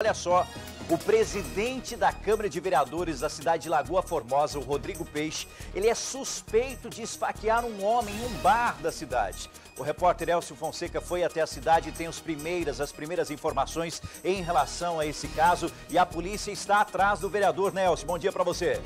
Olha só, o presidente da Câmara de Vereadores da cidade de Lagoa Formosa, o Rodrigo Peixe, ele é suspeito de esfaquear um homem em um bar da cidade. O repórter Elcio Fonseca foi até a cidade e tem os primeiras, as primeiras informações em relação a esse caso. E a polícia está atrás do vereador Nelson. Bom dia para você.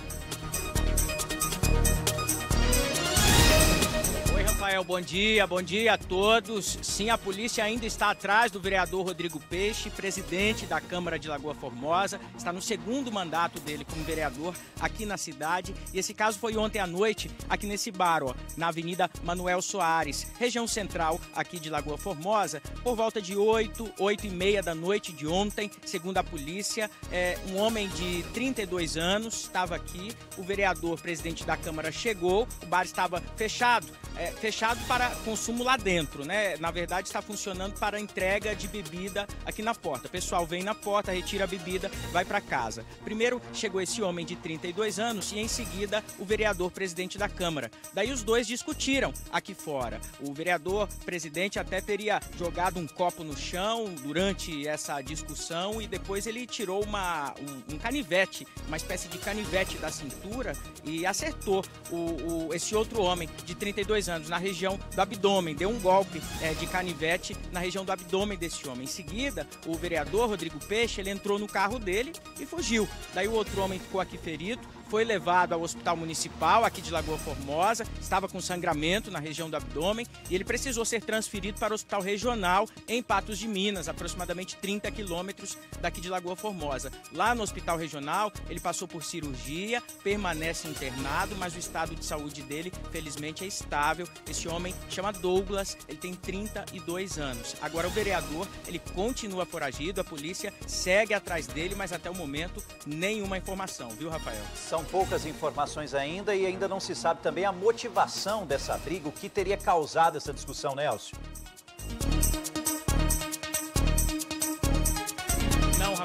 Rafael, bom dia, bom dia a todos. Sim, a polícia ainda está atrás do vereador Rodrigo Peixe, presidente da Câmara de Lagoa Formosa. Está no segundo mandato dele como vereador aqui na cidade. E esse caso foi ontem à noite, aqui nesse bar, ó, na Avenida Manuel Soares, região central aqui de Lagoa Formosa, por volta de 8, 8 e meia da noite de ontem, segundo a polícia. É, um homem de 32 anos estava aqui, o vereador, presidente da Câmara, chegou, o bar estava fechado, é, fechado para consumo lá dentro, né? Na verdade, está funcionando para entrega de bebida aqui na porta. O pessoal vem na porta, retira a bebida, vai para casa. Primeiro chegou esse homem de 32 anos e em seguida o vereador presidente da Câmara. Daí os dois discutiram aqui fora. O vereador presidente até teria jogado um copo no chão durante essa discussão e depois ele tirou uma, um, um canivete, uma espécie de canivete da cintura e acertou o, o, esse outro homem de 32 anos na região do abdômen, deu um golpe é, de canivete na região do abdômen desse homem. Em seguida, o vereador Rodrigo Peixe ele entrou no carro dele e fugiu. Daí o outro homem ficou aqui ferido foi levado ao hospital municipal aqui de Lagoa Formosa, estava com sangramento na região do abdômen e ele precisou ser transferido para o hospital regional em Patos de Minas, aproximadamente 30 quilômetros daqui de Lagoa Formosa. Lá no hospital regional, ele passou por cirurgia, permanece internado, mas o estado de saúde dele, felizmente, é estável. Esse homem chama Douglas, ele tem 32 anos. Agora, o vereador, ele continua foragido, a polícia segue atrás dele, mas até o momento, nenhuma informação, viu, Rafael? São são poucas informações ainda e ainda não se sabe também a motivação dessa briga, o que teria causado essa discussão, Nelson.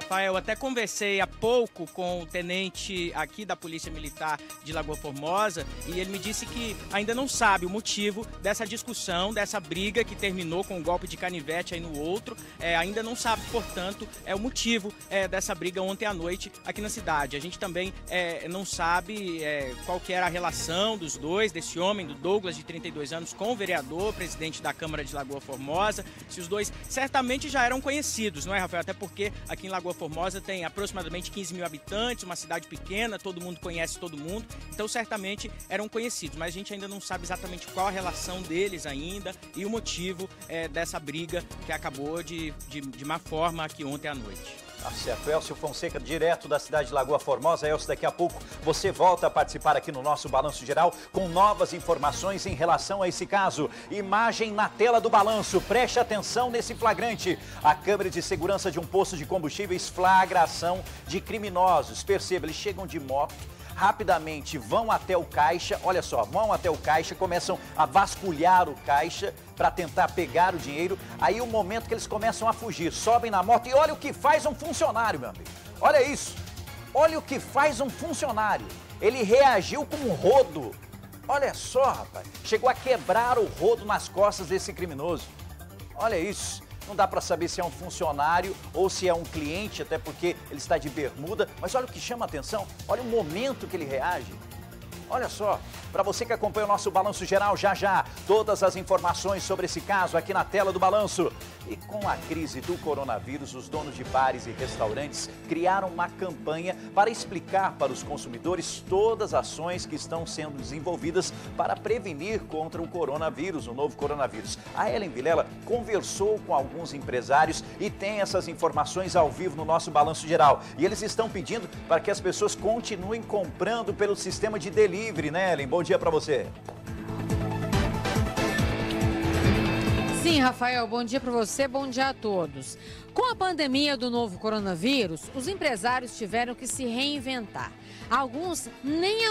Rafael, até conversei há pouco com o tenente aqui da Polícia Militar de Lagoa Formosa e ele me disse que ainda não sabe o motivo dessa discussão, dessa briga que terminou com um golpe de canivete aí no outro. É, ainda não sabe, portanto, é o motivo é, dessa briga ontem à noite aqui na cidade. A gente também é, não sabe é, qual que era a relação dos dois, desse homem, do Douglas, de 32 anos, com o vereador, presidente da Câmara de Lagoa Formosa. Se os dois certamente já eram conhecidos, não é, Rafael? Até porque aqui em Lagoa Formosa tem aproximadamente 15 mil habitantes, uma cidade pequena, todo mundo conhece todo mundo, então certamente eram conhecidos, mas a gente ainda não sabe exatamente qual a relação deles ainda e o motivo é, dessa briga que acabou de, de, de má forma aqui ontem à noite. Tá certo. Elcio Fonseca, direto da cidade de Lagoa Formosa. Elcio, daqui a pouco você volta a participar aqui no nosso Balanço Geral com novas informações em relação a esse caso. Imagem na tela do balanço. Preste atenção nesse flagrante. A câmera de segurança de um posto de combustíveis flagra ação de criminosos. Perceba, eles chegam de moto rapidamente vão até o caixa, olha só, vão até o caixa, começam a vasculhar o caixa para tentar pegar o dinheiro. Aí o momento que eles começam a fugir, sobem na moto e olha o que faz um funcionário, meu amigo. Olha isso. Olha o que faz um funcionário. Ele reagiu com um rodo. Olha só, rapaz. Chegou a quebrar o rodo nas costas desse criminoso. Olha isso. Não dá para saber se é um funcionário ou se é um cliente, até porque ele está de bermuda. Mas olha o que chama a atenção, olha o momento que ele reage. Olha só, para você que acompanha o nosso Balanço Geral, já já, todas as informações sobre esse caso aqui na tela do Balanço. E com a crise do coronavírus, os donos de bares e restaurantes criaram uma campanha para explicar para os consumidores todas as ações que estão sendo desenvolvidas para prevenir contra o coronavírus, o novo coronavírus. A Ellen Vilela conversou com alguns empresários e tem essas informações ao vivo no nosso Balanço Geral. E eles estão pedindo para que as pessoas continuem comprando pelo sistema de delivery, né, Ellen? Bom dia para você. Sim, Rafael, bom dia para você, bom dia a todos. Com a pandemia do novo coronavírus, os empresários tiveram que se reinventar. Alguns nem,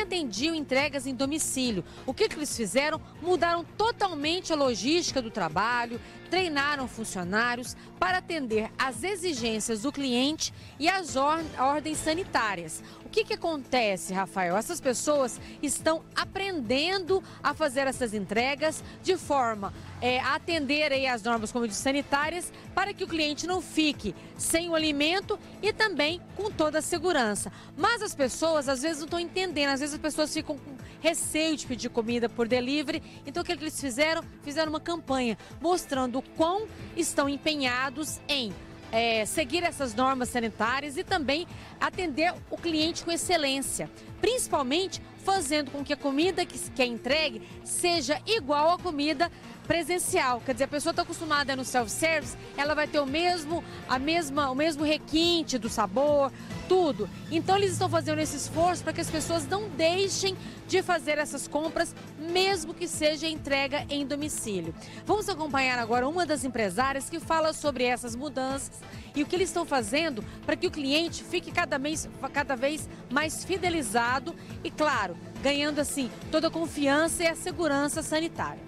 atendiam entregas em domicílio. O que, que eles fizeram? Mudaram totalmente a logística do trabalho, treinaram funcionários para atender às exigências do cliente e às or ordens sanitárias. O que, que acontece, Rafael? Essas pessoas estão aprendendo a fazer essas entregas de forma é, a atender aí as normas, como sanitárias, para que o cliente não fique sem o alimento e também com toda a segurança. Mas as pessoas às vezes não estão entendendo, às vezes as pessoas ficam com receio de pedir comida por delivery. Então o que, é eles fizeram? Fizeram uma campanha mostrando o quão estão empenhados em é, seguir essas normas sanitárias e também atender o cliente com excelência, principalmente fazendo com que a comida que, que é entregue seja igual à comida presencial. Quer dizer, a pessoa está acostumada no self-service, ela vai ter o mesmo, a mesma, o mesmo requinte do sabor, tudo. Então eles estão fazendo esse esforço para que as pessoas não deixem de fazer essas compras, mesmo que seja entrega em domicílio. Vamos acompanhar agora uma das empresárias que fala sobre essas mudanças e o que eles estão fazendo para que o cliente fique cada vez, cada vez mais fidelizado e, claro, ganhando assim toda a confiança e a segurança sanitária.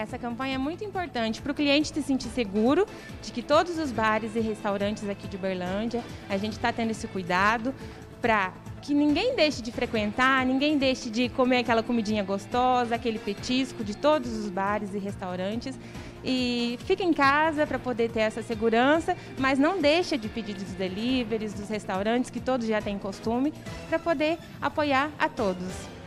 Essa campanha é muito importante para o cliente se sentir seguro de que todos os bares e restaurantes aqui de Berlândia, a gente está tendo esse cuidado para que ninguém deixe de frequentar, ninguém deixe de comer aquela comidinha gostosa, aquele petisco de todos os bares e restaurantes. E fica em casa para poder ter essa segurança, mas não deixa de pedir dos deliveries, dos restaurantes, que todos já têm costume, para poder apoiar a todos.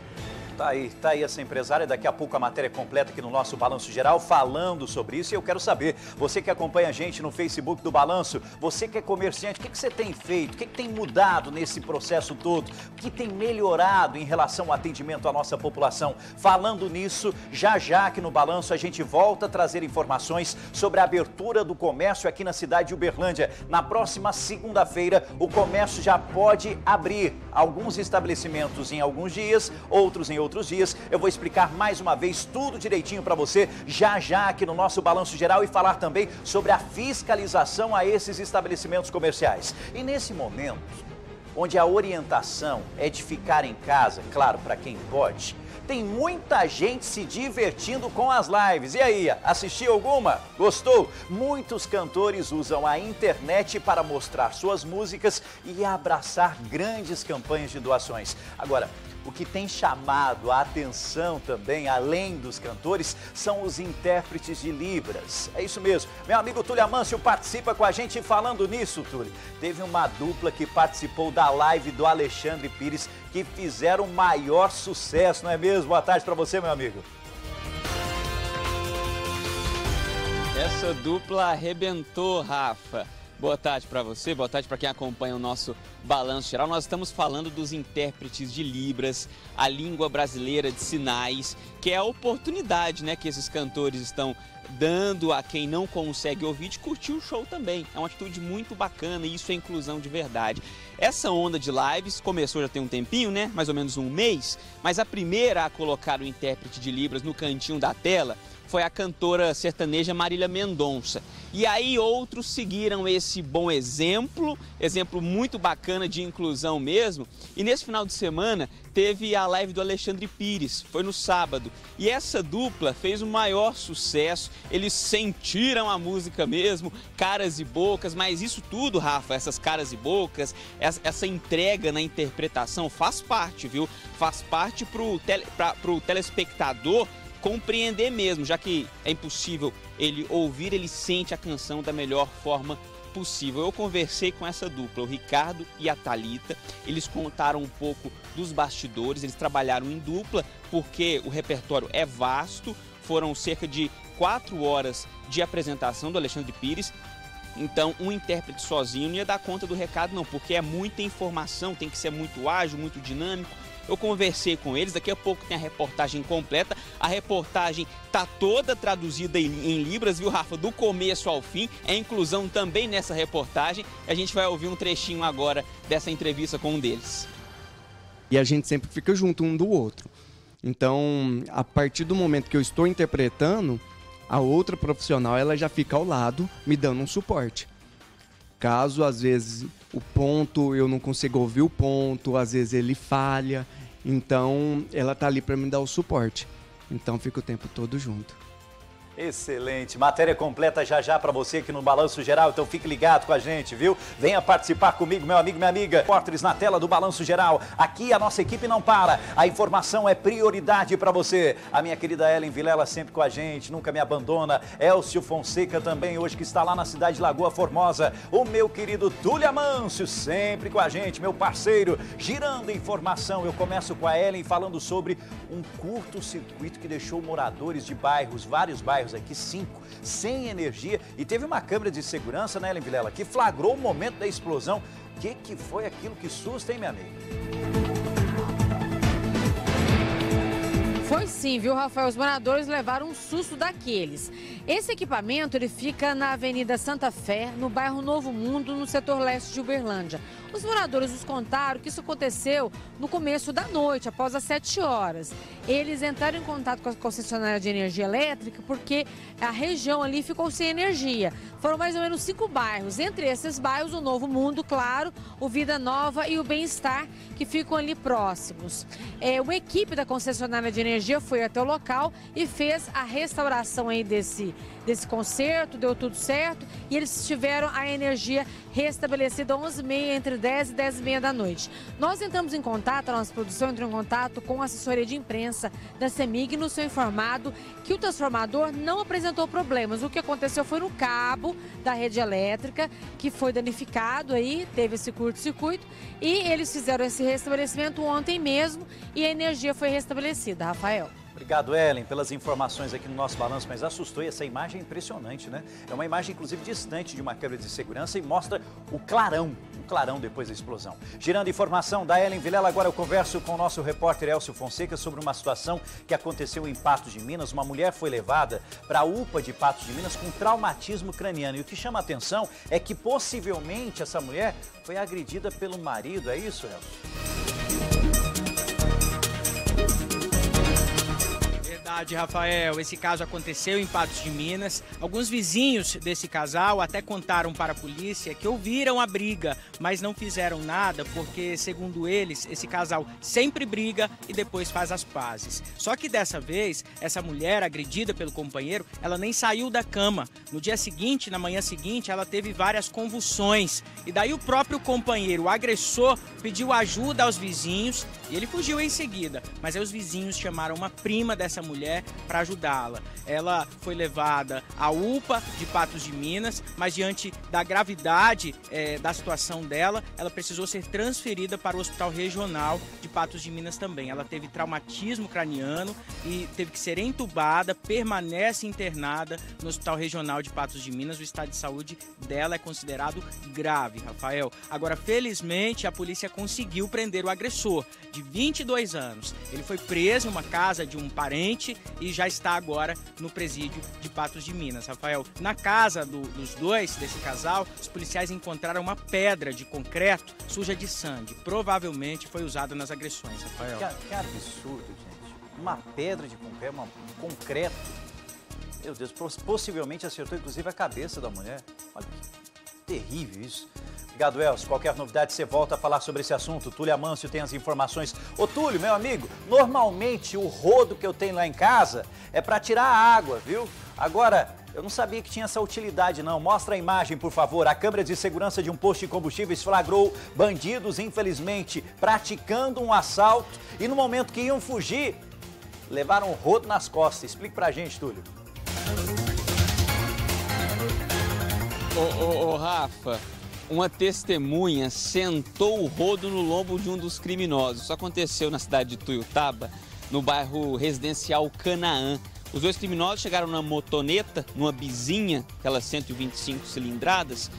Tá aí, tá aí essa empresária. Daqui a pouco a matéria completa aqui no nosso Balanço Geral falando sobre isso. E eu quero saber, você que acompanha a gente no Facebook do Balanço, você que é comerciante, o que, que você tem feito? O que, que tem mudado nesse processo todo? O que tem melhorado em relação ao atendimento à nossa população? Falando nisso, já já aqui no Balanço a gente volta a trazer informações sobre a abertura do comércio aqui na cidade de Uberlândia. Na próxima segunda-feira, o comércio já pode abrir. Alguns estabelecimentos em alguns dias, outros em outros outros dias. Eu vou explicar mais uma vez tudo direitinho para você já já aqui no nosso balanço geral e falar também sobre a fiscalização a esses estabelecimentos comerciais. E nesse momento, onde a orientação é de ficar em casa, claro, para quem pode, tem muita gente se divertindo com as lives. E aí, assistiu alguma? Gostou? Muitos cantores usam a internet para mostrar suas músicas e abraçar grandes campanhas de doações. Agora, o que tem chamado a atenção também, além dos cantores, são os intérpretes de Libras. É isso mesmo. Meu amigo Túlio Amâncio participa com a gente falando nisso, Túlio. Teve uma dupla que participou da live do Alexandre Pires que fizeram maior sucesso, não é mesmo? Boa tarde para você, meu amigo. Essa dupla arrebentou, Rafa. Boa tarde para você, boa tarde para quem acompanha o nosso balanço geral. Nós estamos falando dos intérpretes de Libras, a língua brasileira de sinais, que é a oportunidade né, que esses cantores estão dando a quem não consegue ouvir de curtir o show também. É uma atitude muito bacana e isso é inclusão de verdade. Essa onda de lives começou já tem um tempinho, né? Mais ou menos um mês, mas a primeira a colocar o intérprete de Libras no cantinho da tela foi a cantora sertaneja Marília Mendonça. E aí outros seguiram esse bom exemplo, exemplo muito bacana de inclusão mesmo. E nesse final de semana teve a live do Alexandre Pires, foi no sábado. E essa dupla fez o maior sucesso, eles sentiram a música mesmo, caras e bocas, mas isso tudo, Rafa, essas caras e bocas, essa entrega na interpretação faz parte, viu? Faz parte para o tele, telespectador compreender mesmo, já que é impossível ele ouvir, ele sente a canção da melhor forma possível. Eu conversei com essa dupla, o Ricardo e a Talita. Eles contaram um pouco dos bastidores, eles trabalharam em dupla porque o repertório é vasto. Foram cerca de quatro horas de apresentação do Alexandre Pires. Então, um intérprete sozinho não ia dar conta do recado, não, porque é muita informação, tem que ser muito ágil, muito dinâmico. Eu conversei com eles, daqui a pouco tem a reportagem completa. A reportagem tá toda traduzida em, em Libras, viu, Rafa? Do começo ao fim. É inclusão também nessa reportagem. A gente vai ouvir um trechinho agora dessa entrevista com um deles. E a gente sempre fica junto um do outro. Então, a partir do momento que eu estou interpretando, a outra profissional ela já fica ao lado me dando um suporte. Caso às vezes o ponto eu não consiga ouvir o ponto, às vezes ele falha, então ela tá ali para me dar o suporte. Então fica o tempo todo junto. Excelente. Matéria completa já já para você aqui no Balanço Geral, então fique ligado com a gente, viu? Venha participar comigo, meu amigo, minha amiga. Repórteres na tela do Balanço Geral. Aqui a nossa equipe não para. A informação é prioridade para você. A minha querida Ellen Vilela sempre com a gente, nunca me abandona. Elcio Fonseca também, hoje que está lá na cidade de Lagoa Formosa. O meu querido Túlio Amâncio, sempre com a gente, meu parceiro. Girando informação, eu começo com a Ellen falando sobre um curto-circuito que deixou moradores de bairros, vários bairros, bairros aqui, cinco, sem energia. E teve uma câmera de segurança, né, Ellen Vilela, que flagrou o momento da explosão. O que, que foi aquilo que susta, hein, minha amiga? Foi sim, viu, Rafael? Os moradores levaram um susto daqueles. Esse equipamento ele fica na Avenida Santa Fé, no bairro Novo Mundo, no setor leste de Uberlândia. Os moradores nos contaram que isso aconteceu no começo da noite, após as 7 horas. Eles entraram em contato com a concessionária de energia elétrica porque a região ali ficou sem energia. Foram mais ou menos cinco bairros. Entre esses bairros, o Novo Mundo, claro, o Vida Nova e o Bem-Estar, que ficam ali próximos. É, uma equipe da concessionária de energia foi até o local e fez a restauração aí desse, desse concerto, deu tudo certo e eles tiveram a energia restabelecida às 11h30, entre 10 e 10 e meia da noite. Nós entramos em contato, a nossa produção entrou em contato com a assessoria de imprensa da CEMIG e nos foi informado que o transformador não apresentou problemas. O que aconteceu foi no cabo da rede elétrica, que foi danificado aí, teve esse curto-circuito, e eles fizeram esse restabelecimento ontem mesmo e a energia foi restabelecida. Rafael. Obrigado, Ellen, pelas informações aqui no nosso balanço, mas assustou e essa imagem é impressionante, né? É uma imagem, inclusive, distante de uma câmera de segurança e mostra o clarão, o clarão depois da explosão. Girando informação da Ellen Vilela, agora eu converso com o nosso repórter Elcio Fonseca sobre uma situação que aconteceu em Patos de Minas. Uma mulher foi levada para a UPA de Patos de Minas com traumatismo craniano. E o que chama a atenção é que possivelmente essa mulher foi agredida pelo marido, é isso, Elcio? Verdade, Rafael. Esse caso aconteceu em Patos de Minas. Alguns vizinhos desse casal até contaram para a polícia que ouviram a briga, mas não fizeram nada porque, segundo eles, esse casal sempre briga e depois faz as pazes. Só que dessa vez, essa mulher agredida pelo companheiro, ela nem saiu da cama. No dia seguinte, na manhã seguinte, ela teve várias convulsões. E daí o próprio companheiro, o agressor, pediu ajuda aos vizinhos e ele fugiu em seguida. Mas aí os vizinhos chamaram uma prima dessa mulher mulher para ajudá-la. Ela foi levada à UPA de Patos de Minas, mas diante da gravidade é, da situação dela, ela precisou ser transferida para o Hospital Regional Patos de Minas também. Ela teve traumatismo craniano e teve que ser entubada, permanece internada no Hospital Regional de Patos de Minas. O estado de saúde dela é considerado grave, Rafael. Agora, felizmente, a polícia conseguiu prender o agressor, de 22 anos. Ele foi preso em uma casa de um parente e já está agora no presídio de Patos de Minas. Rafael, na casa do, dos dois, desse casal, os policiais encontraram uma pedra de concreto suja de sangue. Provavelmente foi usada nas agressões, Rafael. Que, que absurdo, gente. Uma pedra de concreto, um concreto. Meu Deus, possivelmente acertou inclusive a cabeça da mulher. Olha que terrível isso. Obrigado, Elcio. Qualquer novidade, você volta a falar sobre esse assunto. Túlio Amâncio tem as informações. Ô, Túlio, meu amigo, normalmente o rodo que eu tenho lá em casa é para tirar a água, viu? Agora, eu não sabia que tinha essa utilidade, não. Mostra a imagem, por favor. A câmera de segurança de um posto de combustíveis flagrou bandidos, infelizmente, praticando um assalto e no momento que iam fugir, levaram o rodo nas costas. Explique pra gente, Túlio. Ô, ô, ô Rafa, uma testemunha sentou o rodo no lombo de um dos criminosos. Isso aconteceu na cidade de Tuiutaba, no bairro residencial Canaã. Os dois criminosos chegaram na motoneta, numa bizinha, aquelas 125 cilindradas,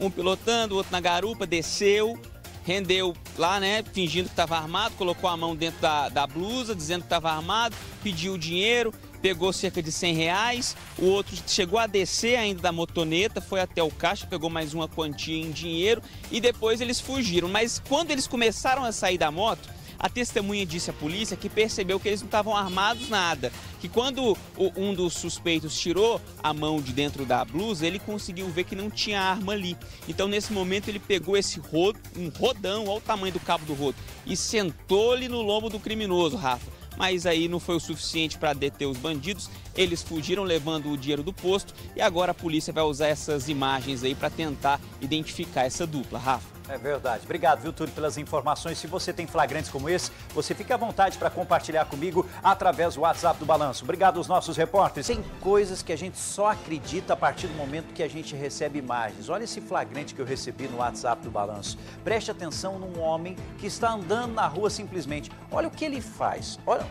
um pilotando, o outro na garupa, desceu, rendeu lá, né, fingindo que estava armado, colocou a mão dentro da, da blusa, dizendo que estava armado, pediu o dinheiro, pegou cerca de 100 reais, o outro chegou a descer ainda da motoneta, foi até o caixa, pegou mais uma quantia em dinheiro e depois eles fugiram. Mas quando eles começaram a sair da moto, a testemunha disse à polícia que percebeu que eles não estavam armados nada, que quando um dos suspeitos tirou a mão de dentro da blusa, ele conseguiu ver que não tinha arma ali. Então nesse momento ele pegou esse rodo, um rodão, olha o tamanho do cabo do rodo, e sentou-lhe no lombo do criminoso, Rafa mas aí não foi o suficiente para deter os bandidos. Eles fugiram levando o dinheiro do posto e agora a polícia vai usar essas imagens aí para tentar identificar essa dupla. Rafa. É verdade. Obrigado, viu, Túlio, pelas informações. Se você tem flagrantes como esse, você fica à vontade para compartilhar comigo através do WhatsApp do Balanço. Obrigado aos nossos repórteres. Tem coisas que a gente só acredita a partir do momento que a gente recebe imagens. Olha esse flagrante que eu recebi no WhatsApp do Balanço. Preste atenção num homem que está andando na rua simplesmente. Olha o que ele faz. Olha,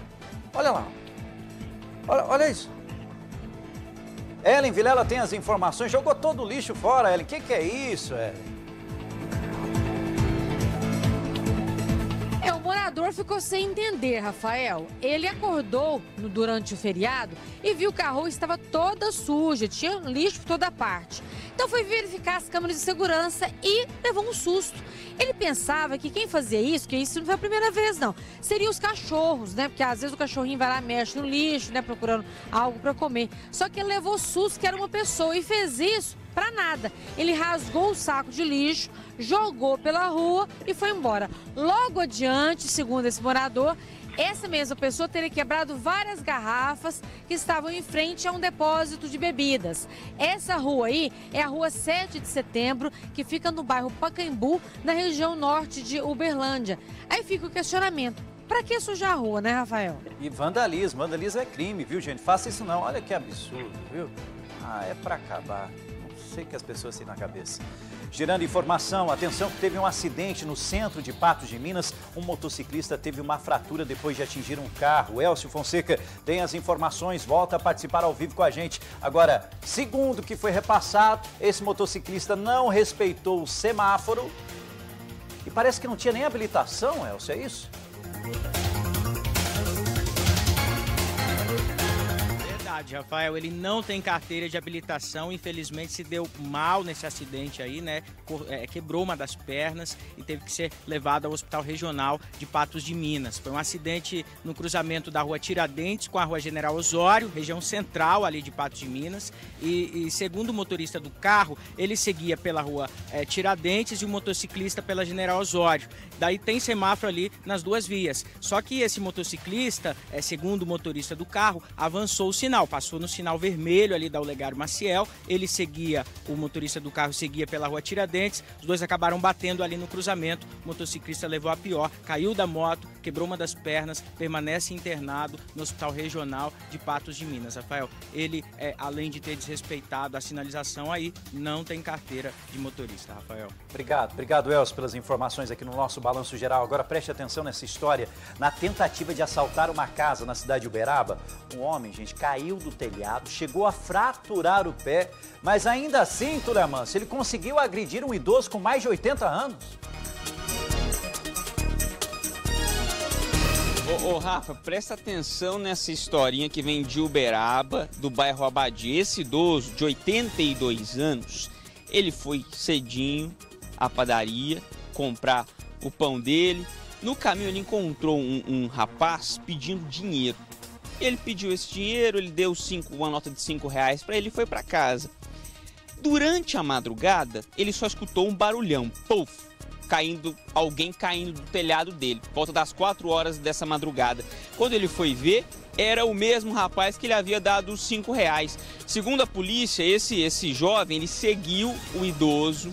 olha lá. Olha, olha isso. Ellen Vilela tem as informações, jogou todo o lixo fora, Ellen. O que, que é isso, Ellen? Morador ficou sem entender, Rafael. Ele acordou durante o feriado e viu que a rua estava toda suja, tinha lixo por toda parte. Então foi verificar as câmeras de segurança e levou um susto. Ele pensava que quem fazia isso, que isso não foi a primeira vez, não, seriam os cachorros, né? Porque às vezes o cachorrinho vai lá, mexe no lixo, né? Procurando algo para comer. Só que ele levou susto que era uma pessoa e fez isso para nada. Ele rasgou o saco de lixo, jogou pela rua e foi embora. Logo adiante, segundo esse morador, essa mesma pessoa teria quebrado várias garrafas que estavam em frente a um depósito de bebidas. Essa rua aí é a rua 7 de setembro, que fica no bairro Pacaembu, na região norte de Uberlândia. Aí fica o questionamento. Para que sujar a rua, né, Rafael? E vandalismo. Vandalismo é crime, viu, gente? Faça isso não. Olha que absurdo, viu? Ah, é para acabar sei que as pessoas têm na cabeça. Girando informação, atenção que teve um acidente no centro de Patos de Minas. Um motociclista teve uma fratura depois de atingir um carro. Elcio Fonseca tem as informações, volta a participar ao vivo com a gente. Agora, segundo que foi repassado, esse motociclista não respeitou o semáforo e parece que não tinha nem habilitação, Elcio, é isso? Verdade, Rafael. Ele não tem carteira de habilitação, infelizmente se deu mal nesse acidente aí, né? É, quebrou uma das pernas e teve que ser levado ao Hospital Regional de Patos de Minas. Foi um acidente no cruzamento da rua Tiradentes com a rua General Osório, região central ali de Patos de Minas. E, e segundo o motorista do carro, ele seguia pela rua é, Tiradentes e o motociclista pela General Osório. Daí tem semáforo ali nas duas vias. Só que esse motociclista, é, segundo o motorista do carro, avançou o sinal passou no sinal vermelho ali da Olegário Maciel, ele seguia, o motorista do carro seguia pela rua Tiradentes, os dois acabaram batendo ali no cruzamento, o motociclista levou a pior, caiu da moto, quebrou uma das pernas, permanece internado no Hospital Regional de Patos de Minas. Rafael, ele, é, além de ter desrespeitado a sinalização aí, não tem carteira de motorista, Rafael. Obrigado, obrigado, Elcio, pelas informações aqui no nosso Balanço Geral. Agora preste atenção nessa história. Na tentativa de assaltar uma casa na cidade de Uberaba, um homem, gente, caiu do telhado, chegou a fraturar o pé, mas ainda assim, Tulemans, ele conseguiu agredir um idoso com mais de 80 anos. Ô, ô, Rafa, presta atenção nessa historinha que vem de Uberaba, do bairro Abadia. Esse idoso de 82 anos, ele foi cedinho à padaria comprar o pão dele. No caminho ele encontrou um, um rapaz pedindo dinheiro. Ele pediu esse dinheiro, ele deu cinco, uma nota de 5 reais para ele e foi para casa. Durante a madrugada, ele só escutou um barulhão, puf, caindo, alguém caindo do telhado dele, volta das 4 horas dessa madrugada. Quando ele foi ver, era o mesmo rapaz que lhe havia dado os 5 reais. Segundo a polícia, esse, esse jovem, ele seguiu o idoso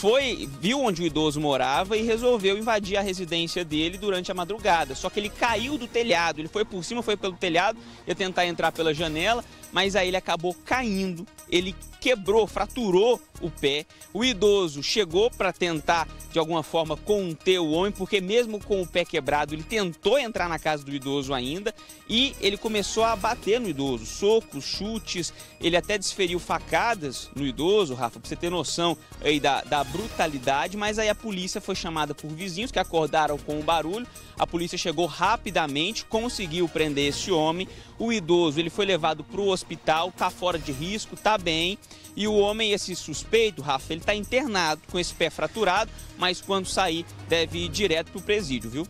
foi, viu onde o idoso morava e resolveu invadir a residência dele durante a madrugada. Só que ele caiu do telhado, ele foi por cima, foi pelo telhado, ia tentar entrar pela janela, mas aí ele acabou caindo, ele quebrou, fraturou o pé. O idoso chegou para tentar de alguma forma conter o homem, porque mesmo com o pé quebrado, ele tentou entrar na casa do idoso ainda e ele começou a bater no idoso, socos, chutes, ele até desferiu facadas no idoso, Rafa, para você ter noção aí da, da brutalidade, mas aí a polícia foi chamada por vizinhos que acordaram com o barulho, a polícia chegou rapidamente, conseguiu prender esse homem, o idoso ele foi levado para o hospital, está fora de risco, está bem, e o homem, esse suspeito, Rafa, ele está internado com esse pé fraturado, mas quando sair deve ir direto para o presídio, viu?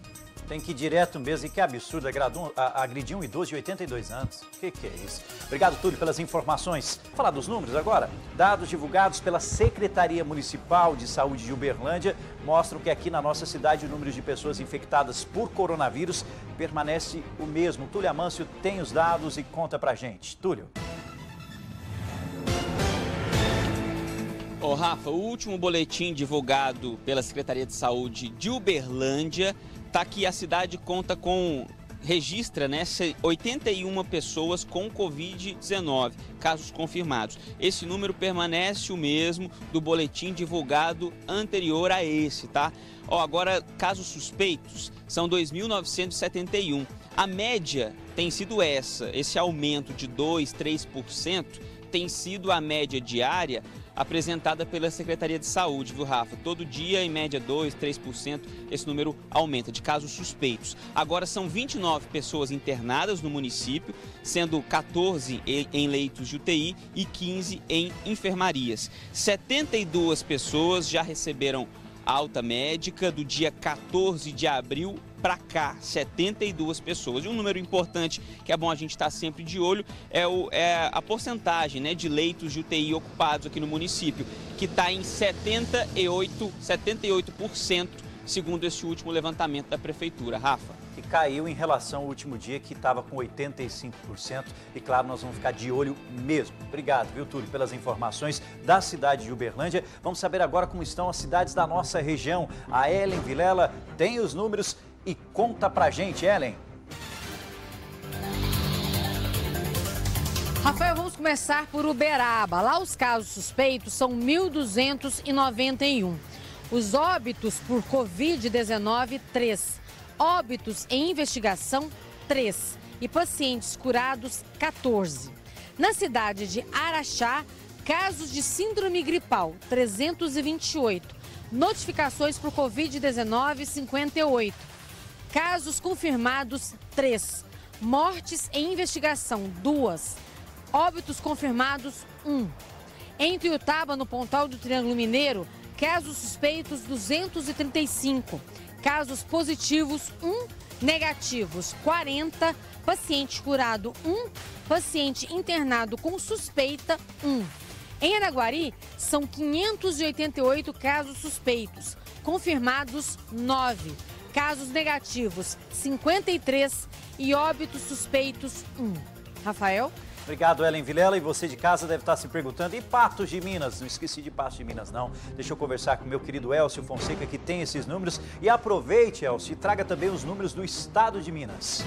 Tem que ir direto mesmo. E que absurdo, agredir um idoso de 82 anos. O que, que é isso? Obrigado, Túlio, pelas informações. Vou falar dos números agora. Dados divulgados pela Secretaria Municipal de Saúde de Uberlândia mostram que aqui na nossa cidade o número de pessoas infectadas por coronavírus permanece o mesmo. Túlio Amâncio tem os dados e conta pra gente. Túlio. Ô, Rafa, o último boletim divulgado pela Secretaria de Saúde de Uberlândia tá que a cidade conta com registra né, 81 pessoas com Covid-19, casos confirmados. Esse número permanece o mesmo do boletim divulgado anterior a esse, tá? Ó, agora, casos suspeitos são 2.971. A média tem sido essa, esse aumento de 2, 3% tem sido a média diária apresentada pela Secretaria de Saúde, viu, Rafa? Todo dia, em média, 2%, 3%, esse número aumenta de casos suspeitos. Agora são 29 pessoas internadas no município, sendo 14 em leitos de UTI e 15 em enfermarias. 72 pessoas já receberam alta médica do dia 14 de abril para cá, 72 pessoas. E um número importante que é bom a gente estar tá sempre de olho é, o, é a porcentagem né, de leitos de UTI ocupados aqui no município, que está em 78, 78%, segundo esse último levantamento da prefeitura. Rafa. Que caiu em relação ao último dia, que estava com 85%. E claro, nós vamos ficar de olho mesmo. Obrigado, viu, Túlio, pelas informações da cidade de Uberlândia. Vamos saber agora como estão as cidades da nossa região. A Ellen Vilela tem os números e conta pra gente, Ellen. Rafael, vamos começar por Uberaba. Lá os casos suspeitos são 1.291. Os óbitos por Covid-19, 3. Óbitos em investigação, 3. E pacientes curados, 14. Na cidade de Araxá, casos de síndrome gripal, 328. Notificações por Covid-19, 58. Casos confirmados, 3. Mortes em investigação, 2. Óbitos confirmados, 1. Entre Utaba, no Pontal do Triângulo Mineiro, casos suspeitos, 235. Casos positivos, 1. Negativos, 40. Paciente curado, 1. Paciente internado com suspeita, 1. Em Araguari, são 588 casos suspeitos, confirmados 9 casos negativos 53 e óbitos suspeitos 1. Rafael? Obrigado, Ellen Vilela. E você de casa deve estar se perguntando, e Patos de Minas? Não esqueci de Patos de Minas, não. Deixa eu conversar com meu querido Elcio Fonseca, que tem esses números. E aproveite, Elcio, e traga também os números do estado de Minas.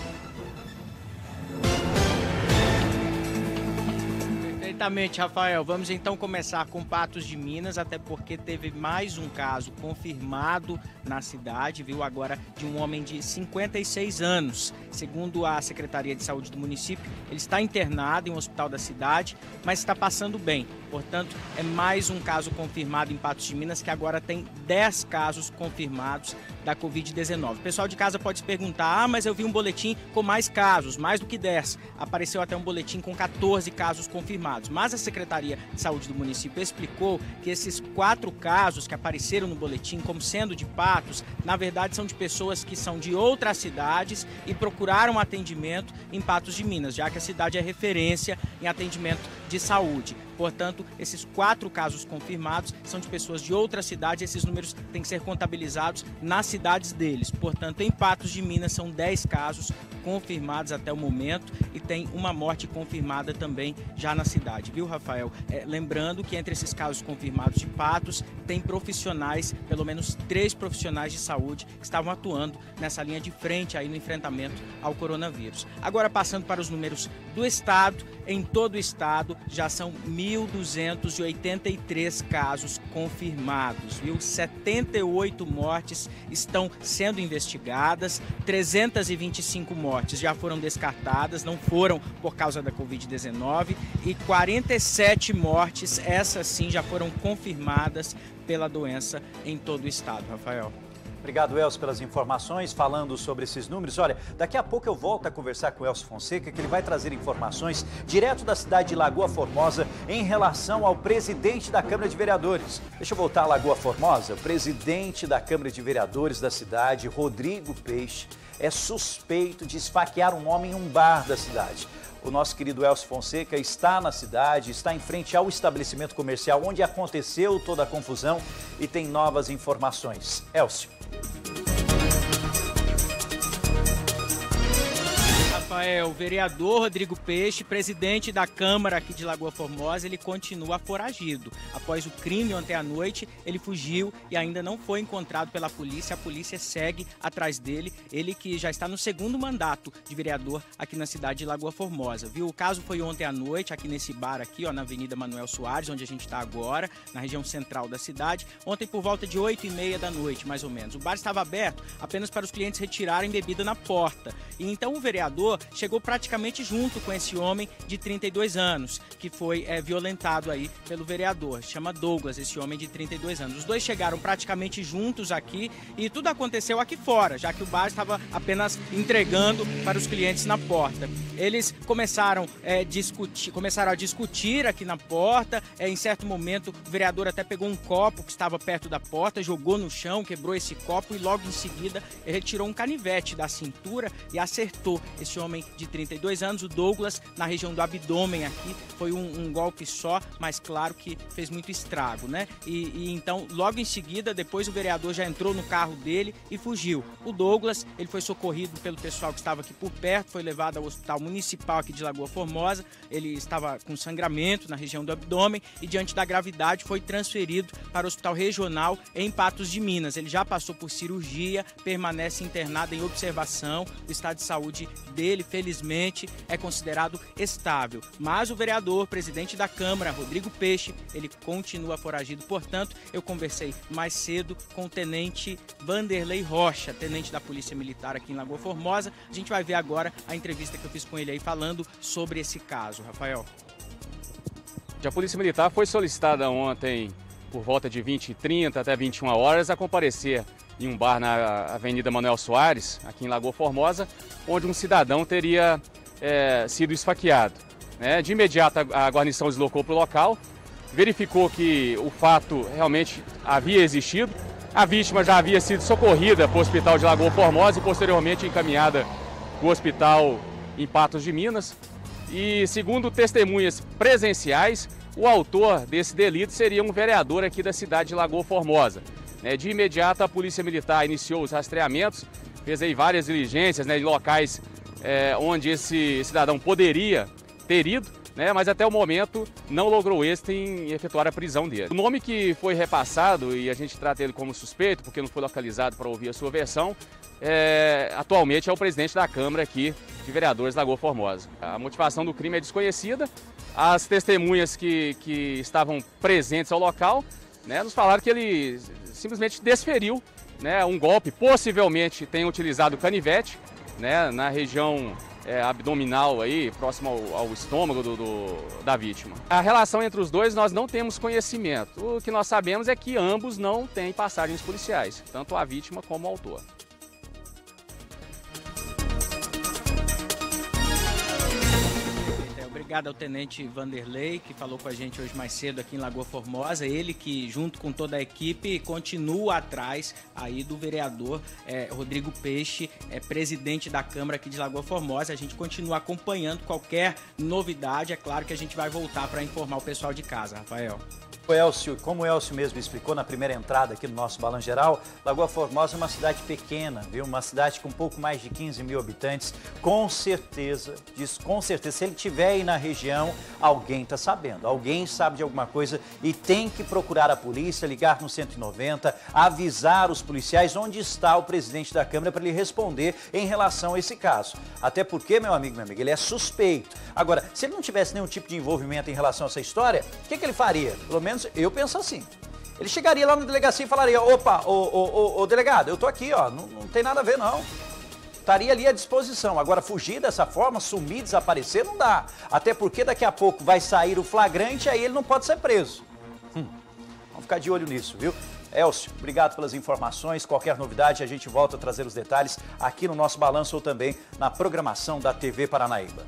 Perfeitamente, Rafael. Vamos então começar com Patos de Minas, até porque teve mais um caso confirmado na cidade, viu? Agora de um homem de 56 anos. Segundo a Secretaria de Saúde do município, ele está internado em um hospital da cidade, mas está passando bem. Portanto, é mais um caso confirmado em Patos de Minas, que agora tem 10 casos confirmados da Covid-19. O pessoal de casa pode se perguntar: ah, mas eu vi um boletim com mais casos, mais do que 10. Apareceu até um boletim com 14 casos confirmados. Mas a Secretaria de Saúde do município explicou que esses quatro casos que apareceram no boletim como sendo de Patos, na verdade são de pessoas que são de outras cidades e procuraram atendimento em Patos de Minas, já que a cidade é referência em atendimento de saúde. Portanto, esses quatro casos confirmados são de pessoas de outras cidades. Esses números têm que ser contabilizados nas cidades deles. Portanto, em Patos de Minas são 10 casos confirmados até o momento e tem uma morte confirmada também já na cidade, viu, Rafael? É, lembrando que entre esses casos confirmados de Patos, tem profissionais, pelo menos três profissionais de saúde que estavam atuando nessa linha de frente aí no enfrentamento ao coronavírus. Agora, passando para os números do estado, em todo o estado já são 1.283 casos confirmados, viu? 78 mortes estão sendo investigadas, 325 mortes já foram descartadas, não foram por causa da Covid-19 e 47 mortes, essas sim já foram confirmadas pela doença em todo o estado, Rafael. Obrigado, Elcio, pelas informações, falando sobre esses números. Olha, daqui a pouco eu volto a conversar com o Elcio Fonseca, que ele vai trazer informações direto da cidade de Lagoa Formosa em relação ao presidente da Câmara de Vereadores. Deixa eu voltar a Lagoa Formosa. O presidente da Câmara de Vereadores da cidade, Rodrigo Peixe, é suspeito de esfaquear um homem em um bar da cidade. O nosso querido Elcio Fonseca está na cidade, está em frente ao estabelecimento comercial onde aconteceu toda a confusão e tem novas informações. Elcio. Thank you. Rafael, o vereador Rodrigo Peixe, presidente da Câmara aqui de Lagoa Formosa, ele continua foragido. Após o crime ontem à noite, ele fugiu e ainda não foi encontrado pela polícia. A polícia segue atrás dele. Ele que já está no segundo mandato de vereador aqui na cidade de Lagoa Formosa. Viu? O caso foi ontem à noite, aqui nesse bar aqui, ó, na Avenida Manuel Soares, onde a gente está agora, na região central da cidade. Ontem por volta de 8 e meia da noite, mais ou menos. O bar estava aberto apenas para os clientes retirarem bebida na porta. E então o vereador chegou praticamente junto com esse homem de 32 anos, que foi é, violentado aí pelo vereador. Chama Douglas, esse homem de 32 anos. Os dois chegaram praticamente juntos aqui e tudo aconteceu aqui fora, já que o bar estava apenas entregando para os clientes na porta. Eles começaram, é, discutir, começaram a discutir aqui na porta. É, em certo momento, o vereador até pegou um copo que estava perto da porta, jogou no chão, quebrou esse copo e logo em seguida ele tirou um canivete da cintura e acertou esse homem homem de 32 anos, o Douglas, na região do abdômen aqui. Foi um, um golpe só, mas claro que fez muito estrago, né? E, e, então, logo em seguida, depois o vereador já entrou no carro dele e fugiu. O Douglas, ele foi socorrido pelo pessoal que estava aqui por perto, foi levado ao hospital municipal aqui de Lagoa Formosa. Ele estava com sangramento na região do abdômen e, diante da gravidade, foi transferido para o hospital regional em Patos de Minas. Ele já passou por cirurgia, permanece internado em observação. O estado de saúde dele felizmente, é considerado estável. Mas o vereador, presidente da Câmara, Rodrigo Peixe, ele continua foragido. Portanto, eu conversei mais cedo com o tenente Vanderlei Rocha, tenente da Polícia Militar aqui em Lagoa Formosa. A gente vai ver agora a entrevista que eu fiz com ele aí falando sobre esse caso. Rafael. A Polícia Militar foi solicitada ontem por volta de 20 e 30 até 21 horas a comparecer em um bar na Avenida Manuel Soares, aqui em Lagoa Formosa, onde um cidadão teria é, sido esfaqueado. Né? De imediato a guarnição deslocou para o local, verificou que o fato realmente havia existido. A vítima já havia sido socorrida para o hospital de Lagoa Formosa e posteriormente encaminhada para o hospital em Patos de Minas. E segundo testemunhas presenciais, o autor desse delito seria um vereador aqui da cidade de Lagoa Formosa. Né? De imediato, a Polícia Militar iniciou os rastreamentos, fez aí várias diligências né, em locais é, onde esse cidadão poderia ter ido, né, mas até o momento não logrou êxito em efetuar a prisão dele. O nome que foi repassado, e a gente trata ele como suspeito, porque não foi localizado para ouvir a sua versão, é, atualmente é o presidente da Câmara aqui de Vereadores da Lagoa Formosa. A motivação do crime é desconhecida, as testemunhas que, que estavam presentes ao local né, nos falaram que ele simplesmente desferiu né, um golpe, possivelmente tenha utilizado canivete né, na região é, abdominal aí, próximo ao, ao estômago do, do, da vítima. A relação entre os dois nós não temos conhecimento. O que nós sabemos é que ambos não têm passagens policiais, tanto a vítima como o autor. Obrigado ao Tenente Vanderlei, que falou com a gente hoje mais cedo aqui em Lagoa Formosa. Ele que, junto com toda a equipe, continua atrás aí do vereador é, Rodrigo Peixe, é, presidente da Câmara aqui de Lagoa Formosa. A gente continua acompanhando qualquer novidade. É claro que a gente vai voltar para informar o pessoal de casa, Rafael. O Elcio, como o Elcio mesmo explicou na primeira entrada aqui no nosso Balão Geral, Lagoa Formosa é uma cidade pequena, viu? Uma cidade com pouco mais de 15 mil habitantes. Com certeza, diz com certeza, se ele tiver aí na região, alguém está sabendo, alguém sabe de alguma coisa e tem que procurar a polícia, ligar no 190, avisar os policiais onde está o presidente da Câmara para ele responder em relação a esse caso. Até porque, meu amigo, meu amigo, ele é suspeito. Agora, se ele não tivesse nenhum tipo de envolvimento em relação a essa história, o que, que ele faria? Pelo menos menos eu penso assim. Ele chegaria lá na delegacia e falaria, opa, ô, ô, ô, delegado, eu tô aqui, ó, não, não tem nada a ver não. Estaria ali à disposição. Agora, fugir dessa forma, sumir, desaparecer, não dá. Até porque daqui a pouco vai sair o flagrante aí ele não pode ser preso. Hum, vamos ficar de olho nisso, viu? Elcio, obrigado pelas informações. Qualquer novidade, a gente volta a trazer os detalhes aqui no nosso balanço ou também na programação da TV Paranaíba.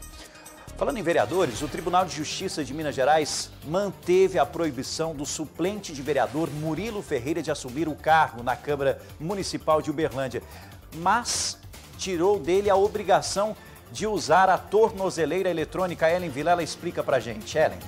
Falando em vereadores, o Tribunal de Justiça de Minas Gerais manteve a proibição do suplente de vereador Murilo Ferreira de assumir o cargo na Câmara Municipal de Uberlândia, mas tirou dele a obrigação de usar a tornozeleira eletrônica. Ellen Vilela explica pra gente. Ellen.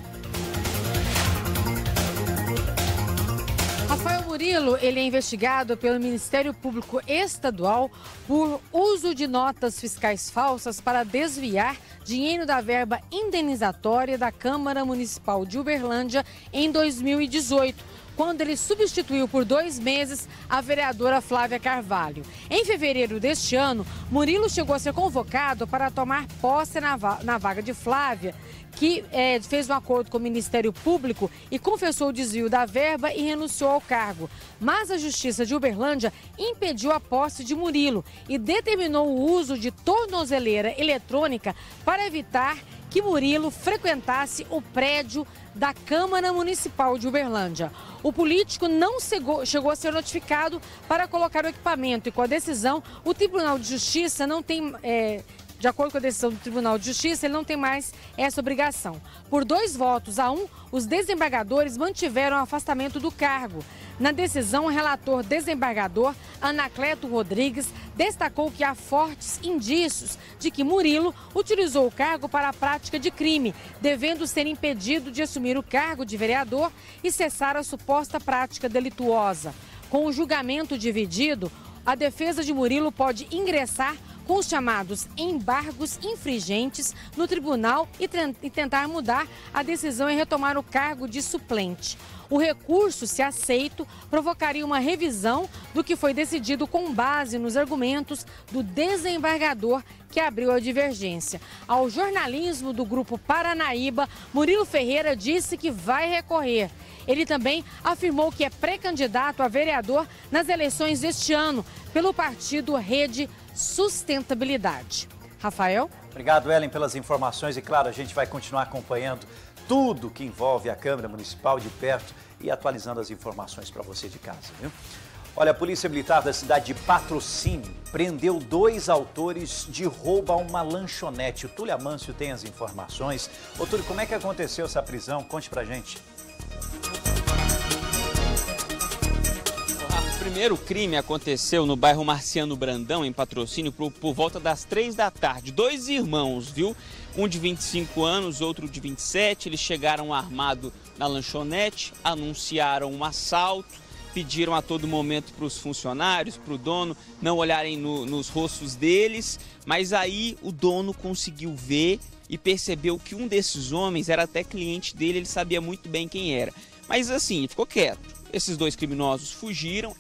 Rafael Murilo, ele é investigado pelo Ministério Público Estadual por uso de notas fiscais falsas para desviar dinheiro da verba indenizatória da Câmara Municipal de Uberlândia em 2018 quando ele substituiu por dois meses a vereadora Flávia Carvalho. Em fevereiro deste ano, Murilo chegou a ser convocado para tomar posse na, na vaga de Flávia, que é, fez um acordo com o Ministério Público e confessou o desvio da verba e renunciou ao cargo. Mas a Justiça de Uberlândia impediu a posse de Murilo e determinou o uso de tornozeleira eletrônica para evitar que Murilo frequentasse o prédio da Câmara Municipal de Uberlândia. O político não chegou, chegou a ser notificado para colocar o equipamento e com a decisão, o Tribunal de Justiça não tem é, de acordo com a decisão do Tribunal de Justiça, ele não tem mais essa obrigação. Por dois votos a um, os desembargadores mantiveram o afastamento do cargo. Na decisão, o relator desembargador Anacleto Rodrigues destacou que há fortes indícios de que Murilo utilizou o cargo para a prática de crime, devendo ser impedido de assumir o cargo de vereador e cessar a suposta prática delituosa. Com o julgamento dividido, a defesa de Murilo pode ingressar com os chamados embargos infringentes no tribunal e, e tentar mudar a decisão e retomar o cargo de suplente. O recurso, se aceito, provocaria uma revisão do que foi decidido com base nos argumentos do desembargador que abriu a divergência. Ao jornalismo do grupo Paranaíba, Murilo Ferreira disse que vai recorrer. Ele também afirmou que é pré-candidato a vereador nas eleições deste ano pelo partido Rede Sustentabilidade. Rafael? Obrigado, Ellen, pelas informações e, claro, a gente vai continuar acompanhando tudo que envolve a Câmara Municipal de perto e atualizando as informações para você de casa, viu? Olha, a Polícia Militar da cidade de Patrocínio prendeu dois autores de roubo a uma lanchonete. O Túlio Amâncio tem as informações. Ô Túlio, como é que aconteceu essa prisão? Conte pra gente. Primeiro crime aconteceu no bairro Marciano Brandão, em patrocínio, por, por, volta das três da tarde. Dois irmãos, viu? Um de 25 anos, outro de 27. Eles chegaram armados na lanchonete, anunciaram um assalto pediram a todo momento para os funcionários, para o dono, não olharem no, nos rostos deles, mas aí o dono conseguiu ver e percebeu que um desses homens era até cliente dele, ele sabia muito bem quem era. Mas assim, ficou quieto. Esses dois criminosos fugiram,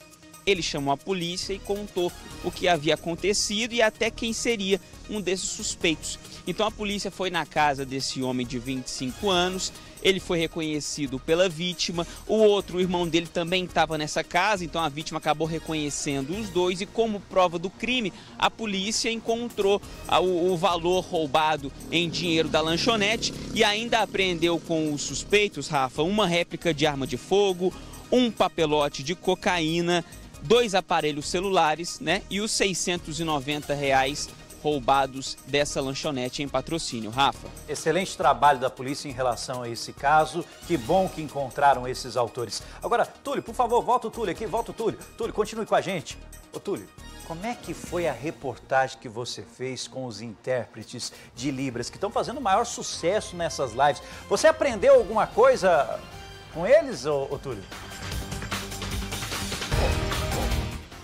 ele chamou a polícia e contou o que havia acontecido e até quem seria um desses suspeitos. Então a polícia foi na casa desse homem de 25 anos, ele foi reconhecido pela vítima, o outro, o irmão dele, também estava nessa casa, então a vítima acabou reconhecendo os dois. E, como prova do crime, a polícia encontrou o, o valor roubado em dinheiro da lanchonete e ainda apreendeu com os suspeitos, Rafa, uma réplica de arma de fogo, um papelote de cocaína, dois aparelhos celulares, né? E os 690 reais roubados dessa lanchonete em patrocínio. Rafa. Excelente trabalho da polícia em relação a esse caso. Que bom que encontraram esses autores. Agora, Túlio, por favor, volta o Túlio aqui, volta o Túlio. Túlio, continue com a gente. Ô, Túlio, como é que foi a reportagem que você fez com os intérpretes de Libras, que estão fazendo o maior sucesso nessas lives? Você aprendeu alguma coisa com eles, ô, ô Túlio?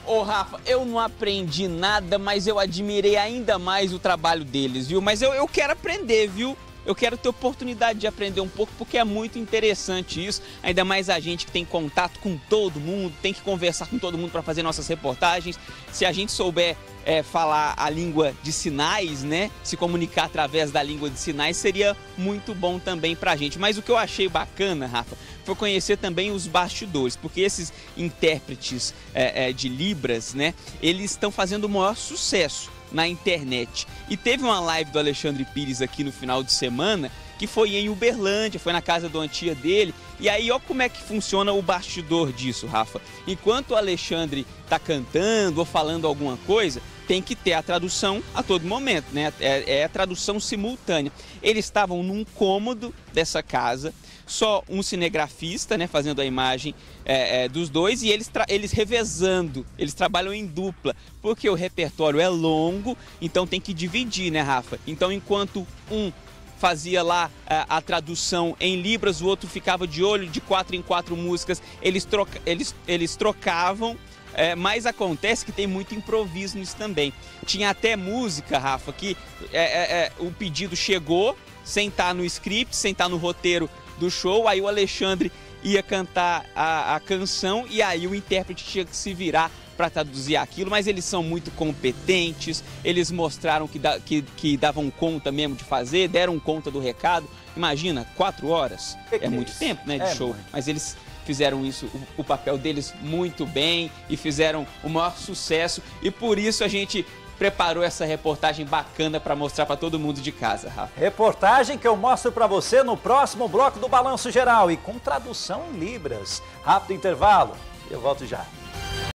Ô Rafa, eu não aprendi nada, mas eu admirei ainda mais o trabalho deles, viu? Mas eu, eu quero aprender, viu? Eu quero ter oportunidade de aprender um pouco porque é muito interessante isso. Ainda mais a gente que tem contato com todo mundo, tem que conversar com todo mundo para fazer nossas reportagens. Se a gente souber é, falar a língua de sinais, né? Se comunicar através da língua de sinais seria muito bom também para a gente. Mas o que eu achei bacana, Rafa, foi conhecer também os bastidores, porque esses intérpretes é, é, de Libras, né? Eles estão fazendo o maior sucesso na internet. E teve uma live do Alexandre Pires aqui no final de semana que foi em Uberlândia, foi na casa de uma tia dele. E aí, ó como é que funciona o bastidor disso, Rafa. Enquanto o Alexandre tá cantando ou falando alguma coisa, tem que ter a tradução a todo momento, né? É, é a tradução simultânea. Eles estavam num cômodo dessa casa, só um cinegrafista, né, fazendo a imagem é, é, dos dois e eles, eles revezando, eles trabalham em dupla, porque o repertório é longo, então tem que dividir, né, Rafa? Então, enquanto um fazia lá a, é, a, tradução em libras, o outro ficava de olho de quatro em quatro músicas, eles, troca, eles, eles trocavam. É, mas acontece que tem muito improviso nisso também. Tinha até música, Rafa, que é, é, é o pedido chegou sem estar no script, sem estar no roteiro do show, aí o Alexandre ia cantar a, a canção e aí o intérprete tinha que se virar para traduzir aquilo, mas eles são muito competentes, eles mostraram que, da, que, que davam conta mesmo de fazer, deram conta do recado. Imagina, quatro horas é, é muito tempo né, de é show, mas eles fizeram isso, o, o papel deles muito bem e fizeram o maior sucesso e por isso a gente preparou essa reportagem bacana para mostrar para todo mundo de casa, Rafa. Reportagem que eu mostro para você no próximo bloco do Balanço Geral e com tradução em Libras. Rápido intervalo, eu volto já.